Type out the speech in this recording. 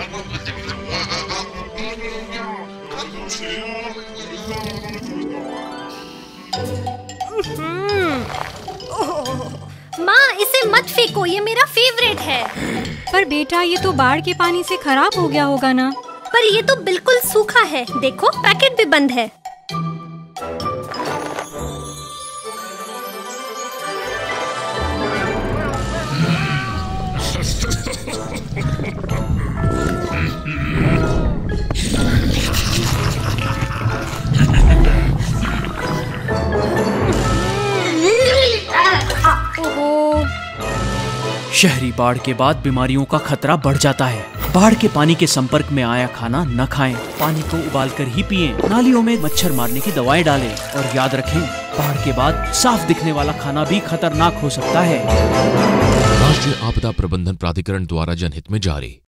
माँ इसे मत फेंको ये मेरा फेवरेट है। पर बेटा ये तो बाढ़ के पानी से खराब हो गया होगा ना? पर ये तो बिल्कुल सूखा है। देखो पैकेट भी बंद है। शहरी बाढ़ के बाद बीमारियों का खतरा बढ़ जाता है। बाढ़ के पानी के संपर्क में आया खाना न खाएँ, पानी को उबाल कर ही पिए। नालियों में मच्छर मारने की दवाएँ डालें। और याद रखें बाढ़ के बाद साफ़ दिखने वाला खाना भी खतरनाक हो सकता है। राष्ट्रीय आपदा प्रबंधन प्राधिकरण द्वारा जनहित में जारी।